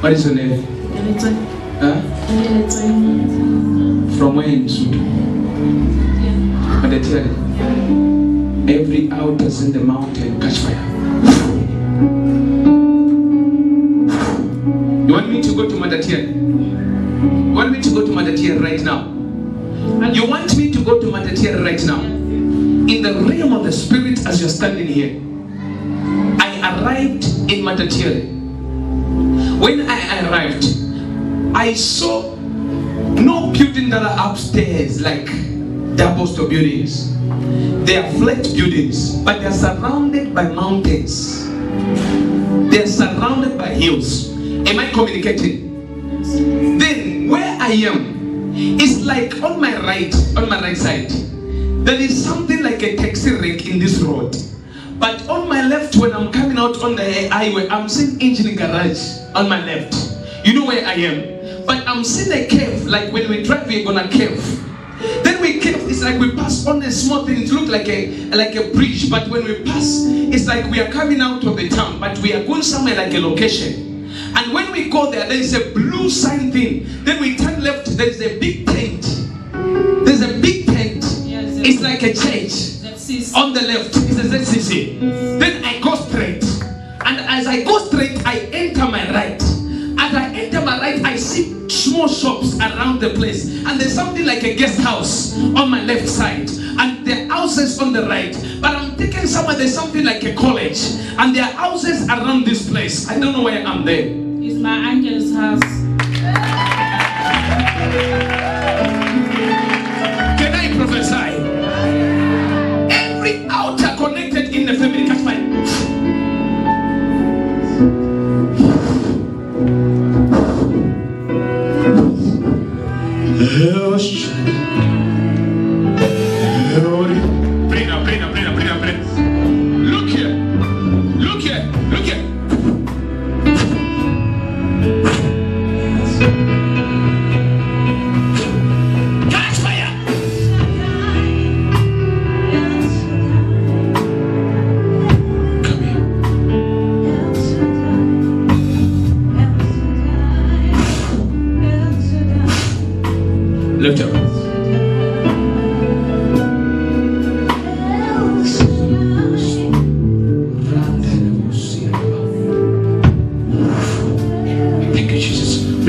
What is your name? Huh? From where in Sudan? Matatiele. Every altars in the mountain catch fire. You want me to go to Matatiele? You want me to go to Matatiele right now? You want me to go to Matatiele right now? In the realm of the spirit as you're standing here, I arrived in Matatiele. When I arrived, I saw no building that are upstairs like double store buildings. They are flat buildings, but they are surrounded by mountains. They are surrounded by hills. Am I communicating? Then where I am, it's like on my right, on my right side, there is something like a taxi rank in this road. But on my left, when I'm coming out on the highway, I'm seeing engine garage on my left. You know where I am? But I'm seeing a cave, like when we drive, we're gonna cave. Then we cave, it's like we pass on a small thing, it looks like a like a bridge, but when we pass, it's like we are coming out of the town, but we are going somewhere like a location. And when we go there, there is a blue sign thing. Then we turn left, there is a big tent. There's a big tent. It's like a church. On the left is a ZCC. Then I go straight. And as I go straight, I enter my right. As I enter my right, I see small shops around the place. And there's something like a guest house on my left side. And there are houses on the right. But I'm thinking somewhere there's something like a college. And there are houses around this place. I don't know why I'm there. It's my uncle's house.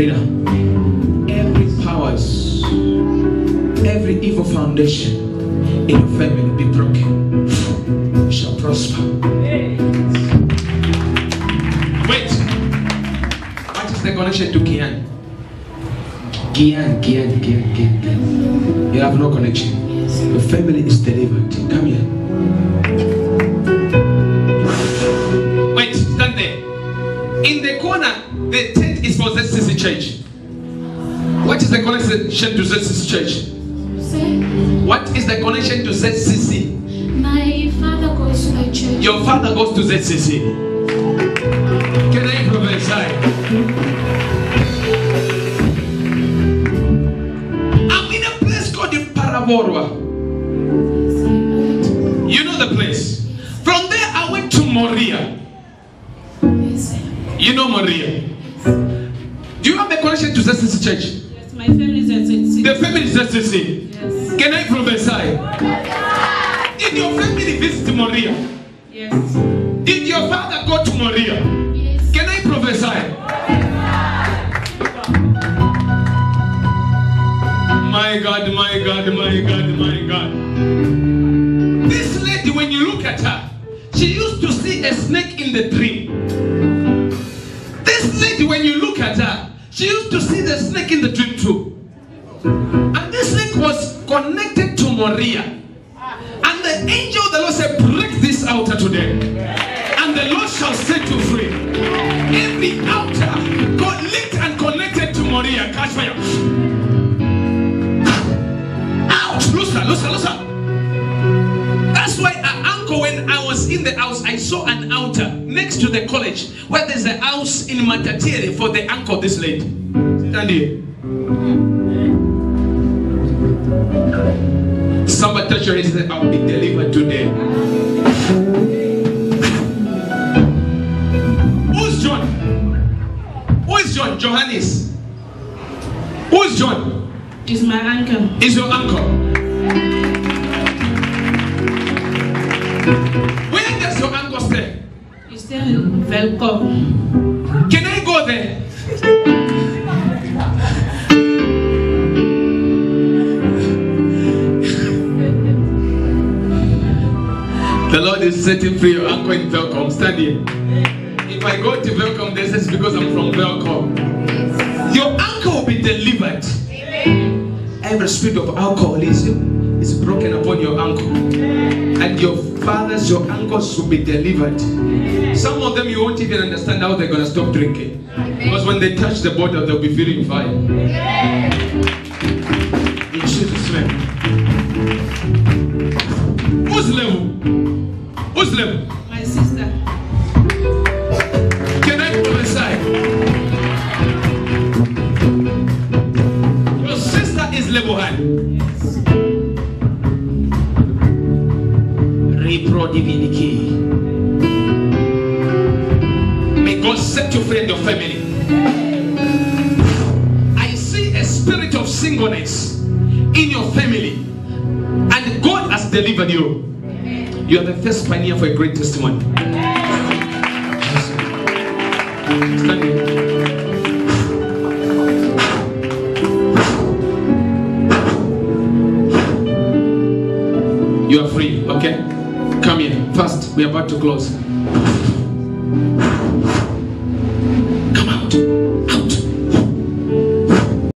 Jesus. Every powers, every evil foundation in your family be broken. You shall prosper. Wait. What is the connection to Kian? Kian, Kian, Kian, Kian, Kian. You have no connection. Your family is delivered. Come here. In the corner, the tent is for ZCC Church. What is the connection to ZCC Church? What is the connection to ZCC? My father goes to the church. Your father goes to ZCC. Can I prophesy? I'm in a place called the Phalaborwa. You know the place. From there, I went to Moria. Know Moria. Do you have a connection to ZCC Church? Yes, my family is ZCC. The family is ZCC. Yes. Can I prophesy? Did your family visit Moria? Yes. Did your father go to Moria? yes. Can I prophesy? My God, my God, my God, my God. This lady, when you look at her, she used to see a snake in the dream. Lady, when you look at her, she used to see the snake in the dream too. And this snake was connected to Moria. And the angel of the Lord said, Break this altar today. And the Lord shall set you free. Every altar got linked and connected to Moria. Catch fire. Out! Loose her, loose her, loose her. That's why uh, uncle, when I was in the house, I saw an altar next to the college where there's a house in Matatiele for the uncle this lady. Stand here. Somebody touch your head I'll be delivered today. Who's John? Who is John? Johannes? Who is John? Is my uncle. Is your uncle. Where does your uncle stay? He's still in Velco. Can I go there? The Lord is setting free your uncle in Welkom. Stand here. If I go to Welkom, this is because I'm from Welkom. Your uncle will be delivered. Every spirit of alcoholism is broken upon your uncle. And your fathers, your uncles will be delivered. Some of them you won't even understand how they're going to stop drinking. Because when they touch the bottle, they'll be feeling fine. In Jesus' name. Who's level? Repro divinity. May God set you free and your family. I see a spirit of singleness in your family, and God has delivered you. You are the first pioneer for a great testimony. Stand here. You are free, okay? Come here. First, we are about to close.